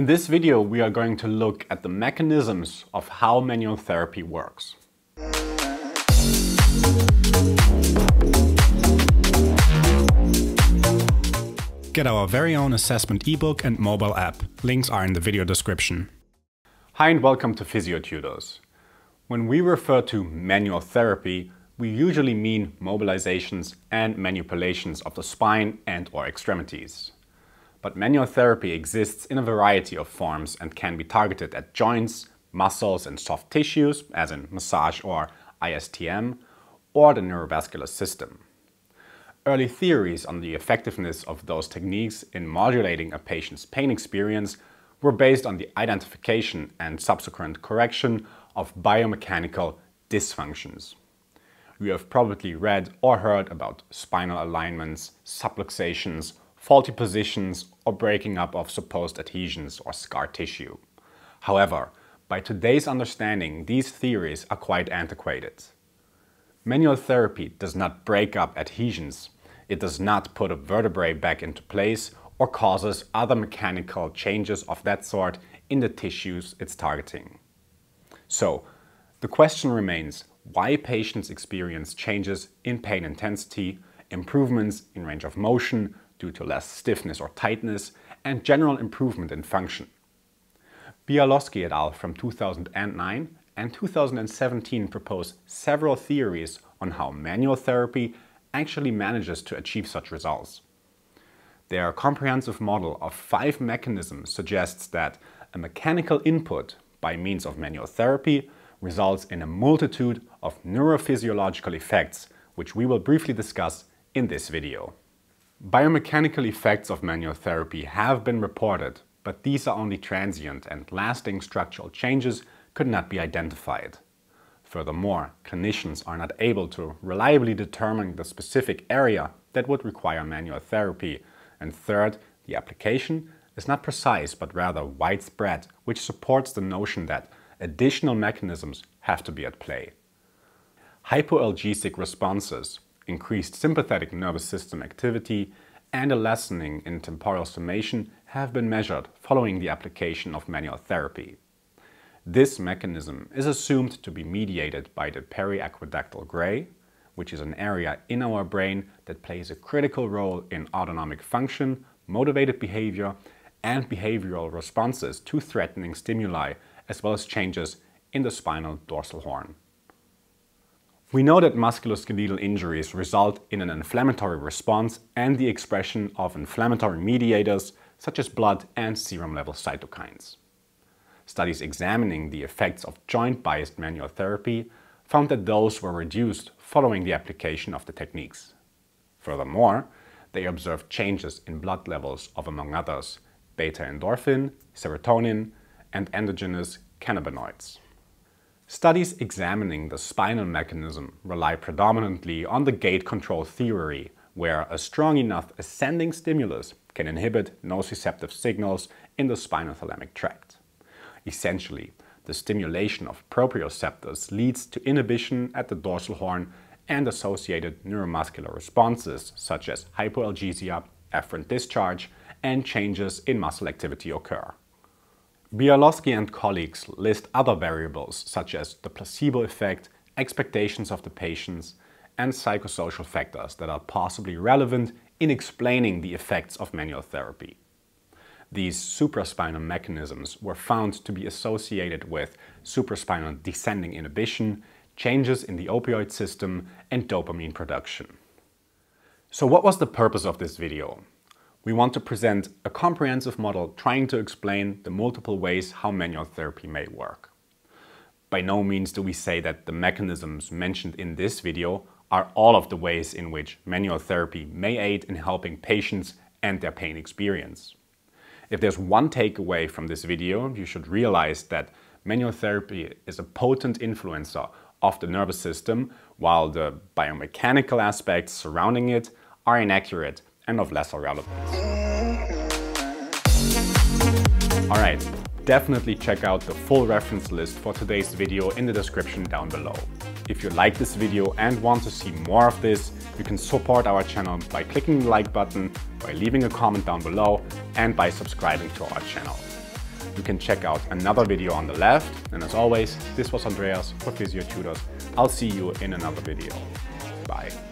In this video, we are going to look at the mechanisms of how manual therapy works. Get our very own assessment ebook and mobile app. Links are in the video description. Hi and welcome to PhysioTutors. When we refer to manual therapy, we usually mean mobilizations and manipulations of the spine and or extremities. But manual therapy exists in a variety of forms and can be targeted at joints, muscles and soft tissues, as in massage or IASTM, or the neurovascular system. Early theories on the effectiveness of those techniques in modulating a patient's pain experience were based on the identification and subsequent correction of biomechanical dysfunctions. You have probably read or heard about spinal alignments, subluxations, faulty positions, or breaking up of supposed adhesions or scar tissue. However, by today's understanding, these theories are quite antiquated. Manual therapy does not break up adhesions, it does not put a vertebrae back into place or causes other mechanical changes of that sort in the tissues it's targeting. So, the question remains why patients experience changes in pain intensity, improvements in range of motion due to less stiffness or tightness, and general improvement in function. Bialosky et al. from 2009 and 2017 propose several theories on how manual therapy actually manages to achieve such results. Their comprehensive model of five mechanisms suggests that a mechanical input by means of manual therapy results in a multitude of neurophysiological effects, which we will briefly discuss in this video. Biomechanical effects of manual therapy have been reported, but these are only transient and lasting structural changes could not be identified. Furthermore, clinicians are not able to reliably determine the specific area that would require manual therapy. And third, the application is not precise but rather widespread, which supports the notion that additional mechanisms have to be at play. Hypoalgesic responses, increased sympathetic nervous system activity, and a lessening in temporal summation have been measured following the application of manual therapy. This mechanism is assumed to be mediated by the periaqueductal gray, which is an area in our brain that plays a critical role in autonomic function, motivated behavior, and behavioral responses to threatening stimuli, as well as changes in the spinal dorsal horn. We know that musculoskeletal injuries result in an inflammatory response and the expression of inflammatory mediators such as blood and serum level cytokines. Studies examining the effects of joint-biased manual therapy found that those were reduced following the application of the techniques. Furthermore, they observed changes in blood levels of, among others, beta-endorphin, serotonin, and endogenous cannabinoids. Studies examining the spinal mechanism rely predominantly on the gate control theory, where a strong enough ascending stimulus can inhibit nociceptive signals in the spinothalamic tract. Essentially, the stimulation of proprioceptors leads to inhibition at the dorsal horn and associated neuromuscular responses such as hypoalgesia, afferent discharge, and changes in muscle activity occur. Bialosky and colleagues list other variables such as the placebo effect, expectations of the patients, and psychosocial factors that are possibly relevant in explaining the effects of manual therapy. These supraspinal mechanisms were found to be associated with supraspinal descending inhibition, changes in the opioid system, and dopamine production. So what was the purpose of this video? We want to present a comprehensive model trying to explain the multiple ways how manual therapy may work. By no means do we say that the mechanisms mentioned in this video are all of the ways in which manual therapy may aid in helping patients and their pain experience. If there's one takeaway from this video, you should realize that manual therapy is a potent influencer of the nervous system, while the biomechanical aspects surrounding it are inaccurate and of lesser relevance. Alright, definitely check out the full reference list for today's video in the description down below. If you like this video and want to see more of this, you can support our channel by clicking the like button, by leaving a comment down below, and by subscribing to our channel. you can check out another video on the left. And as always, this was Andreas for Physio Tutors. I'll see you in another video. Bye.